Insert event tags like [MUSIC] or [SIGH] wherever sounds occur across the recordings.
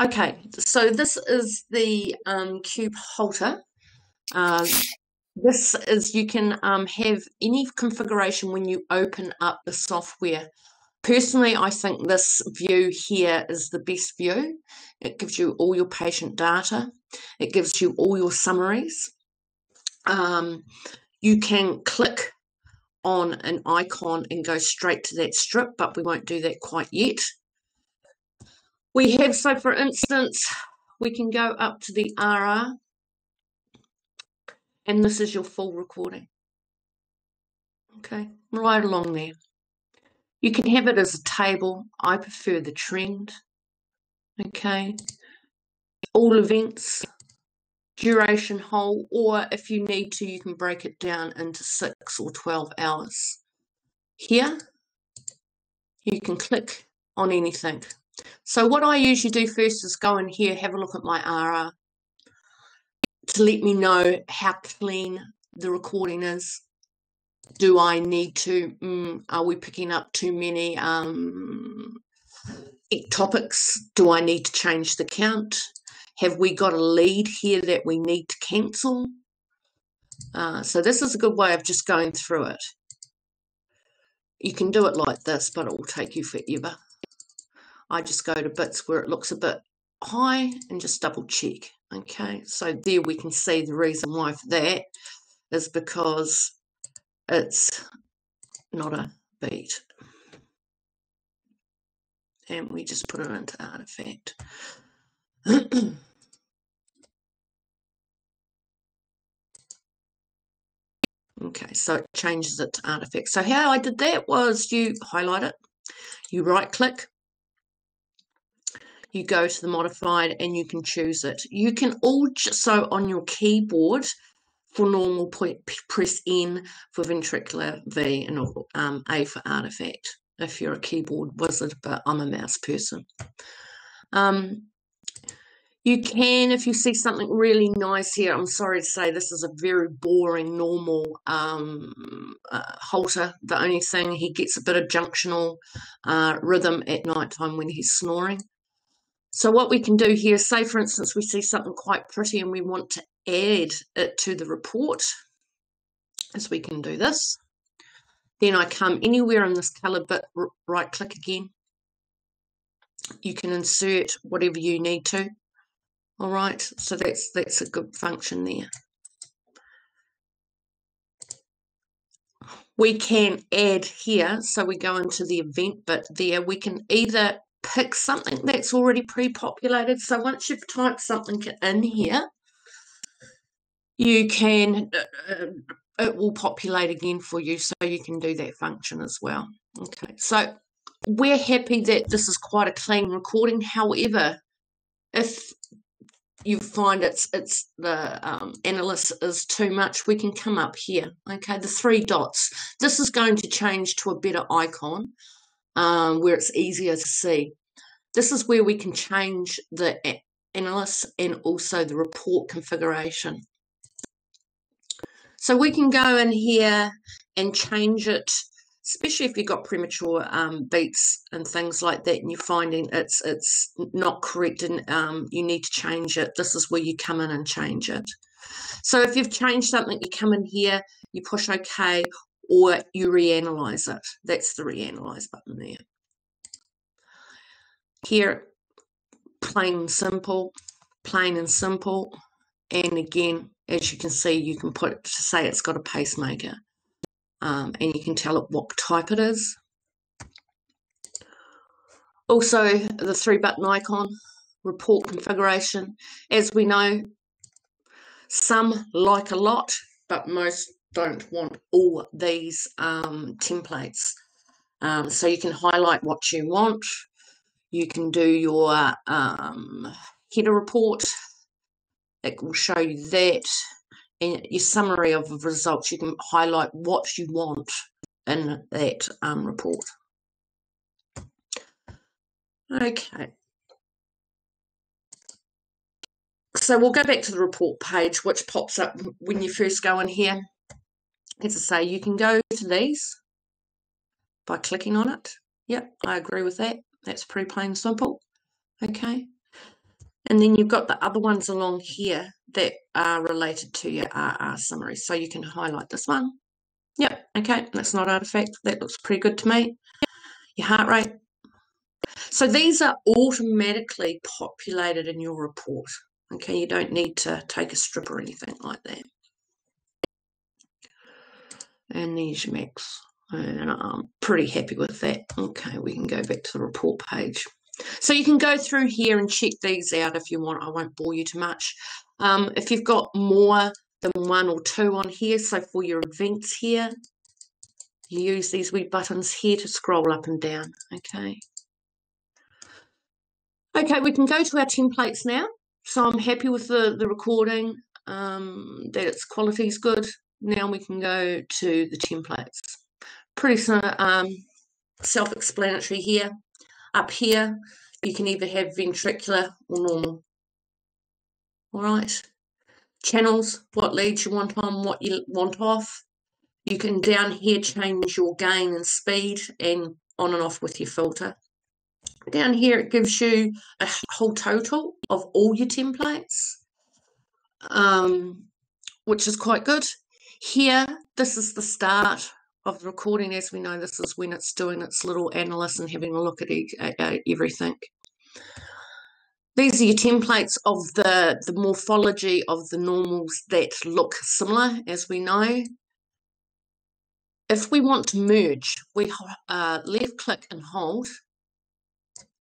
Okay, so this is the um, cube Holter. Um, this is, you can um, have any configuration when you open up the software. Personally, I think this view here is the best view. It gives you all your patient data. It gives you all your summaries. Um, you can click on an icon and go straight to that strip, but we won't do that quite yet. We have, so for instance, we can go up to the RR, and this is your full recording. Okay, right along there. You can have it as a table. I prefer the trend. Okay, all events, duration whole, or if you need to, you can break it down into six or 12 hours. Here, you can click on anything. So what I usually do first is go in here, have a look at my RR to let me know how clean the recording is. Do I need to, mm, are we picking up too many um, topics? Do I need to change the count? Have we got a lead here that we need to cancel? Uh, so this is a good way of just going through it. You can do it like this, but it will take you forever. I just go to bits where it looks a bit high and just double check. Okay, so there we can see the reason why for that is because it's not a beat. And we just put it into artifact. [CLEARS THROAT] okay, so it changes it to artifact. So how I did that was you highlight it, you right click, you go to the modified and you can choose it. You can also on your keyboard for normal press N for ventricular V and um, A for artifact if you're a keyboard wizard, but I'm a mouse person. Um, you can, if you see something really nice here, I'm sorry to say this is a very boring, normal um, uh, Holter. The only thing, he gets a bit of junctional uh, rhythm at night time when he's snoring. So what we can do here, say for instance, we see something quite pretty and we want to add it to the report, as we can do this. Then I come anywhere in this color bit, right click again. You can insert whatever you need to. All right, so that's that's a good function there. We can add here, so we go into the event bit there. We can either pick something that's already pre-populated. So once you've typed something in here, you can, uh, uh, it will populate again for you. So you can do that function as well. Okay, so we're happy that this is quite a clean recording. However, if you find it's it's the um, analyst is too much, we can come up here. Okay, the three dots. This is going to change to a better icon um, where it's easier to see. This is where we can change the analyst and also the report configuration. So we can go in here and change it, especially if you've got premature um, beats and things like that, and you're finding it's it's not correct and um, you need to change it. This is where you come in and change it. So if you've changed something, you come in here, you push OK, or you reanalyze it. That's the reanalyze button there. Here, plain and simple, plain and simple. And again, as you can see, you can put it to say it's got a pacemaker. Um, and you can tell it what type it is. Also, the three button icon, report configuration. As we know, some like a lot, but most don't want all these um, templates. Um, so you can highlight what you want. You can do your um, header report. It will show you that. And your summary of results, you can highlight what you want in that um, report. Okay. So we'll go back to the report page, which pops up when you first go in here. As I say, you can go to these by clicking on it. Yep, I agree with that. That's pretty plain simple. Okay. And then you've got the other ones along here that are related to your RR summary. So you can highlight this one. Yep, okay, that's not artifact. That looks pretty good to me. Your heart rate. So these are automatically populated in your report. Okay, you don't need to take a strip or anything like that. And your max. And I'm pretty happy with that. Okay, we can go back to the report page. So you can go through here and check these out if you want. I won't bore you too much. Um, if you've got more than one or two on here, so for your events here, you use these wee buttons here to scroll up and down, okay? Okay, we can go to our templates now. So I'm happy with the, the recording, um, that its quality is good. Now we can go to the templates. Pretty um, self-explanatory here. Up here, you can either have ventricular or normal. All right. Channels, what leads you want on, what you want off. You can down here change your gain and speed and on and off with your filter. Down here it gives you a whole total of all your templates, um, which is quite good. Here, this is the start of the recording. As we know, this is when it's doing its little analysis and having a look at, each, everything. These are your templates of the, the morphology of the normals that look similar, as we know. If we want to merge, we uh, left click and hold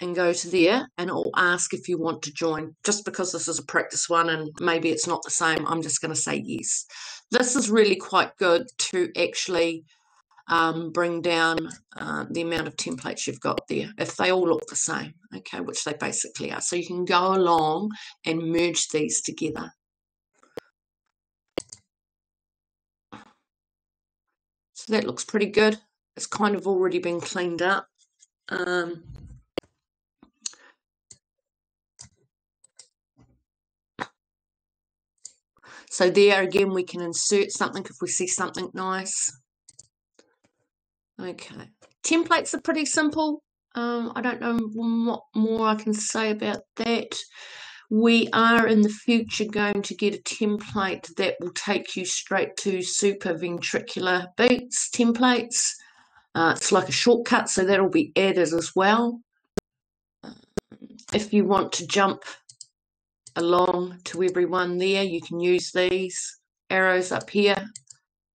and go to there and it will ask if you want to join. Just because this is a practice one and maybe it's not the same, I'm just going to say yes. This is really quite good to actually um, bring down uh, the amount of templates you've got there if they all look the same, okay, which they basically are. So you can go along and merge these together. So that looks pretty good. It's kind of already been cleaned up. Um, so there again, we can insert something if we see something nice. Okay. Templates are pretty simple. Um, I don't know what more I can say about that. We are in the future going to get a template that will take you straight to supraventricular beats templates. Uh, it's like a shortcut, so that'll be added as well. If you want to jump along to everyone there, you can use these arrows up here.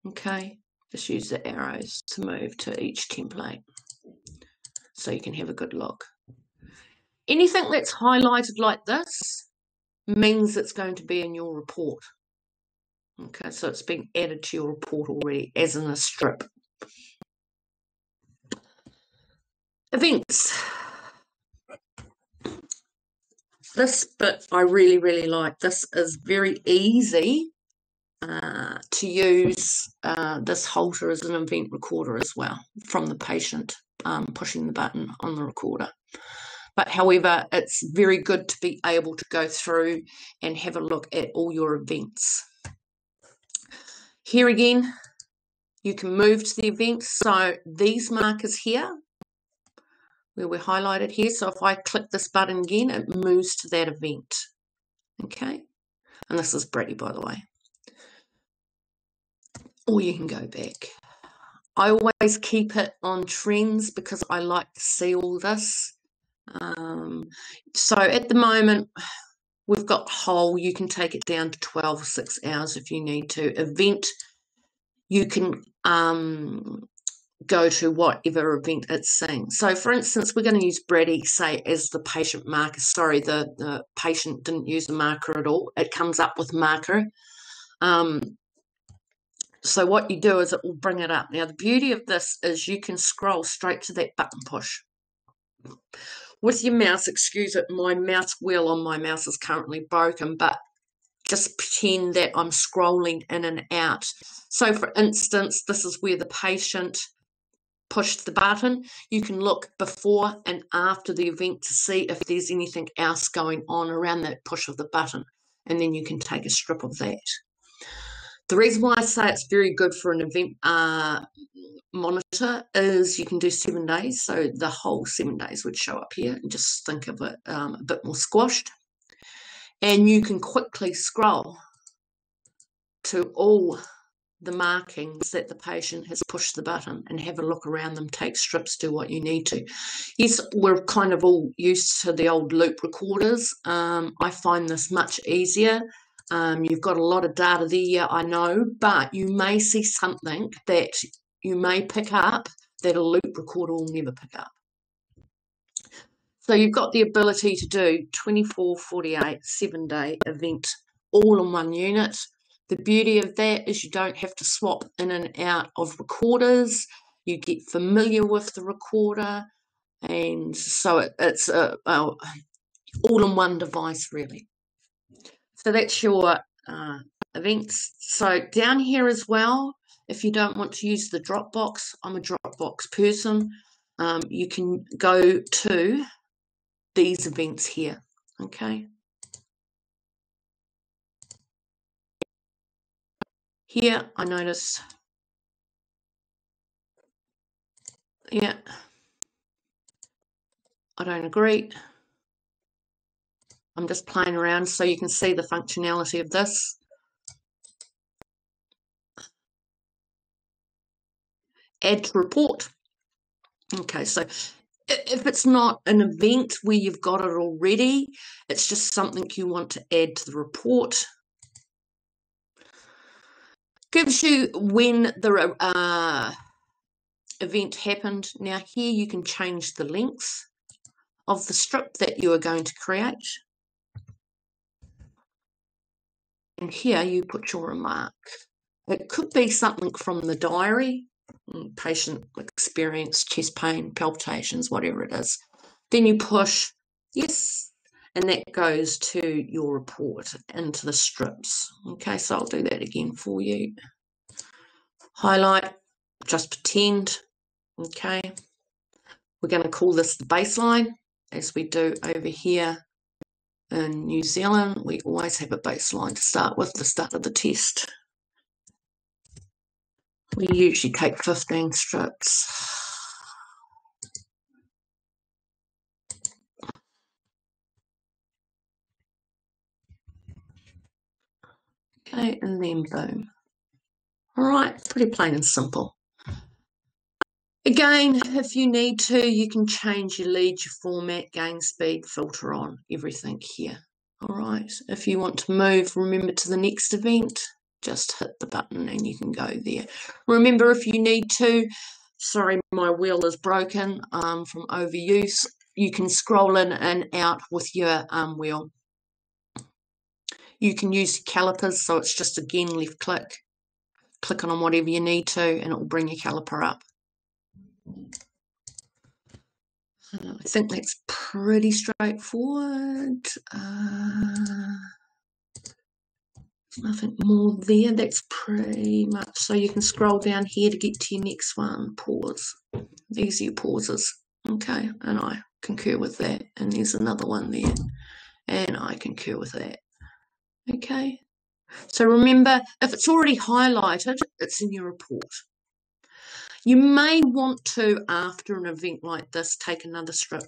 Okay. Just use the arrows to move to each template so you can have a good look. Anything that's highlighted like this means it's going to be in your report. Okay, so it's been added to your report already as in a strip. Events. This bit I really, really like. This is very easy uh, to use uh, this Holter as an event recorder as well from the patient um, pushing the button on the recorder. But however, it's very good to be able to go through and have a look at all your events. Here again, you can move to the event. So these markers here, where we're highlighted here. So if I click this button again, it moves to that event. Okay. And this is Brady, by the way or you can go back. I always keep it on trends because I like to see all this. Um, so at the moment, we've got whole. You can take it down to 12 or 6 hours if you need to. Event, you can um, go to whatever event it's seeing. So for instance, we're going to use Brady, say, as the patient marker. Sorry, the, the patient didn't use a marker at all. It comes up with marker. Um, so what you do is it will bring it up. Now the beauty of this is you can scroll straight to that button push. With your mouse, excuse it, my mouse wheel on my mouse is currently broken, but just pretend that I'm scrolling in and out. So for instance, this is where the patient pushed the button. You can look before and after the event to see if there's anything else going on around that push of the button. And then you can take a strip of that. The reason why I say it's very good for an event uh, monitor is you can do seven days, so the whole seven days would show up here and just think of it um, a bit more squashed. And you can quickly scroll to all the markings that the patient has pushed the button and have a look around them, take strips, do what you need to. Yes, we're kind of all used to the old loop recorders. Um, I find this much easier. Um, you've got a lot of data there, I know, but you may see something that you may pick up that a loop recorder will never pick up. So you've got the ability to do 24, 48, 7 day event all in one unit. The beauty of that is you don't have to swap in and out of recorders. You get familiar with the recorder, and so it, it's a, a all-in-one device really. So that's your uh, events. So down here as well, if you don't want to use the Dropbox, I'm a Dropbox person. Um, you can go to these events here. Okay. Here, I notice, yeah, I don't agree. I'm just playing around so you can see the functionality of this. Add to report. Okay, so if it's not an event where you've got it already, it's just something you want to add to the report, gives you when the uh, event happened. Now here you can change the length of the strip that you are going to create. And here you put your remark. It could be something from the diary, mm, patient experience, chest pain, palpitations, whatever it is. Then you push yes and that goes to your report into the strips. Okay, so I'll do that again for you. Highlight, just pretend. Okay, we're going to call this the baseline as we do over here in New Zealand. We always have a baseline to start with, the start of the test. We usually take 15 strips. Okay, and then boom. All right, pretty plain and simple. Again, if you need to, you can change your lead, your format, gain speed, filter on, everything here. All right, if you want to move, remember to the next event, just hit the button and you can go there. Remember, if you need to, sorry, my wheel is broken um, from overuse, you can scroll in and out with your um, wheel. You can use calipers, so it's just again left click, clicking on whatever you need to, and it will bring your caliper up. Uh, I think that's pretty straightforward. Uh, nothing more there. That's pretty much so you can scroll down here to get to your next one. Pause. These are your pauses. Okay, and I concur with that. And there's another one there, and I concur with that. Okay. So remember, if it's already highlighted, it's in your report. You may want to, after an event like this, take another strip,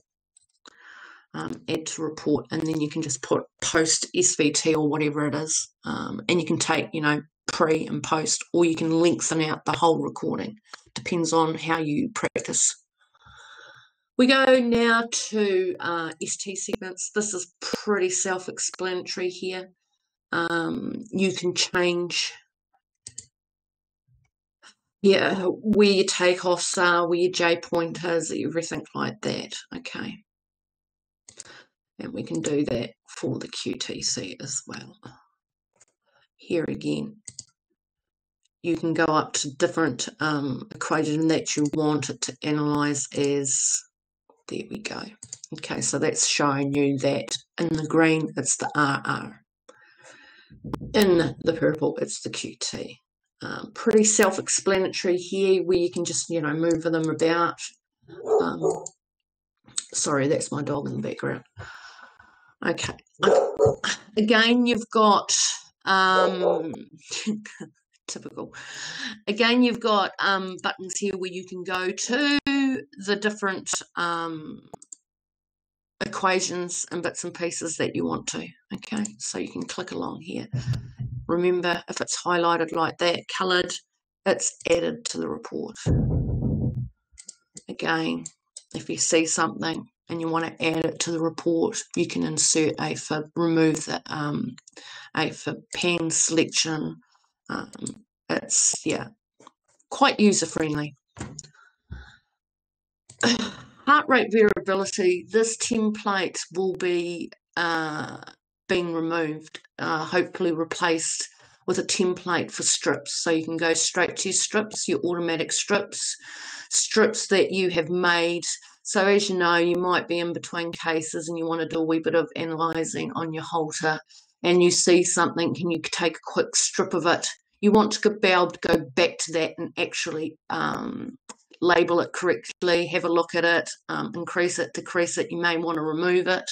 um, add to report, and then you can just put post SVT or whatever it is. Um, and you can take, you know, pre and post, or you can lengthen out the whole recording. Depends on how you practice. We go now to uh, ST segments. This is pretty self-explanatory here. Um, you can change yeah, where your takeoffs are, where your J pointers, everything like that. Okay. And we can do that for the QTC as well. Here again, you can go up to different um, equation that you want it to analyze as, there we go. Okay, so that's showing you that in the green, it's the RR. In the purple, it's the QT. Um, pretty self-explanatory here where you can just, you know, move them about. Um, sorry, that's my dog in the background. Okay. Again, you've got um, [LAUGHS] typical. Again, you've got um, buttons here where you can go to the different um, equations and bits and pieces that you want to. Okay, so you can click along here. Remember, if it's highlighted like that, coloured, it's added to the report. Again, if you see something and you want to add it to the report, you can insert AFib, remove the um, AFib pen selection. Um, it's, yeah, quite user friendly. [CLEARS THROAT] Heart rate variability, this template will be uh, being removed, uh, hopefully replaced with a template for strips. So you can go straight to your strips, your automatic strips, strips that you have made. So as you know, you might be in between cases and you want to do a wee bit of analysing on your Holter and you see something, can you take a quick strip of it? You want to be able to go back to that and actually um, label it correctly, have a look at it, um, increase it, decrease it. You may want to remove it.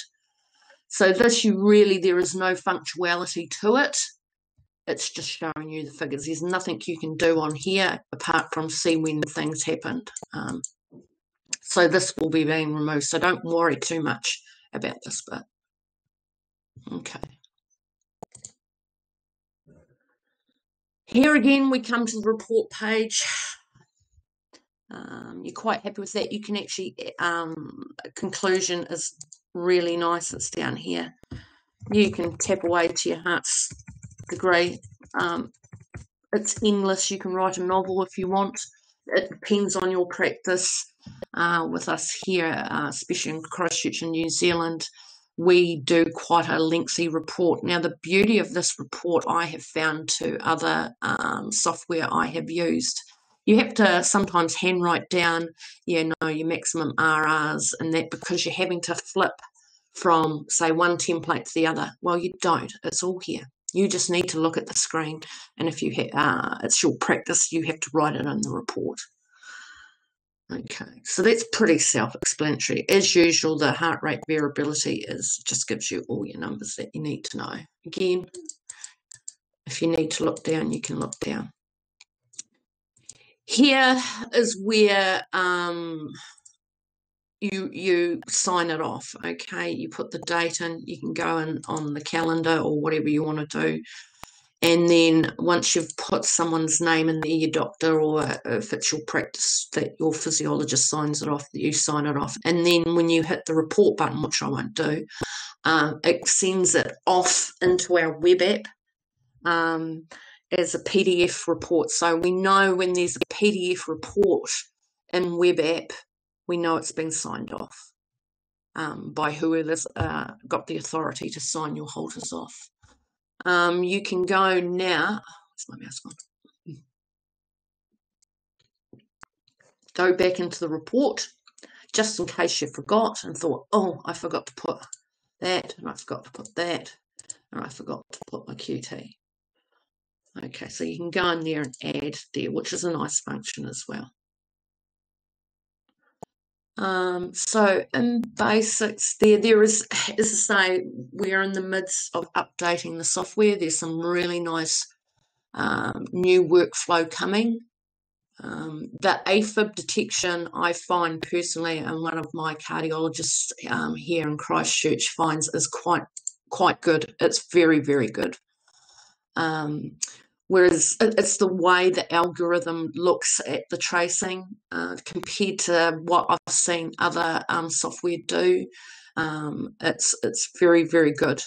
So this, you really, there is no functionality to it. It's just showing you the figures. There's nothing you can do on here apart from see when things happened. Um, so this will be being removed. So don't worry too much about this bit. Okay. Here again, we come to the report page. Um, you're quite happy with that. You can actually, um, conclusion is really nice. It's down here. You can tap away to your heart's degree. Um, it's endless. You can write a novel if you want. It depends on your practice. Uh, with us here, uh, especially in Christchurch in New Zealand, we do quite a lengthy report. Now, the beauty of this report I have found to other um, software I have used, you have to sometimes handwrite down, you know, your maximum RRs and that because you're having to flip from, say, one template to the other. Well, you don't. It's all here. You just need to look at the screen, and if you uh, it's your practice, you have to write it in the report. Okay, so that's pretty self-explanatory. As usual, the heart rate variability is just gives you all your numbers that you need to know. Again, if you need to look down, you can look down. Here is where um, you you sign it off okay? You put the date in you can go in on the calendar or whatever you want to do. And then once you've put someone's name in there your doctor or if it's your practice that your physiologist signs it off that you sign it off. And then when you hit the report button which i won't do um, it sends it off into our web app. Um, as a pdf report so we know when there's a pdf report in web app we know it's been signed off um, by whoever's uh, got the authority to sign your Holters off. Um, you can go now. Where's my mouse gone? Go back into the report just in case you forgot and thought, oh, I forgot to put that, and I forgot to put that, and I forgot to put my QT. Okay, so you can go in there and add there, which is a nice function as well. Um, so in basics, there there is, as I say, we're in the midst of updating the software. There's some really nice um, new workflow coming. Um, the AFib detection, I find personally, and one of my cardiologists um, here in Christchurch finds is quite quite good. It's very very good. Um, Whereas it's the way the algorithm looks at the tracing uh, compared to what I've seen other um, software do. Um, it's it's very very good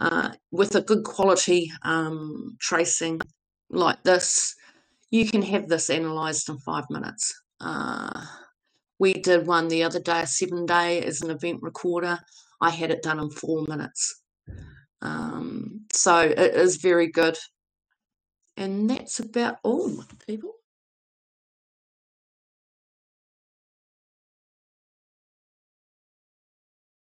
uh, with a good quality um, tracing like this. You can have this analysed in five minutes. Uh, we did one the other day, a seven day as an event recorder. I had it done in four minutes. Um, so it is very good. And that's about all, people.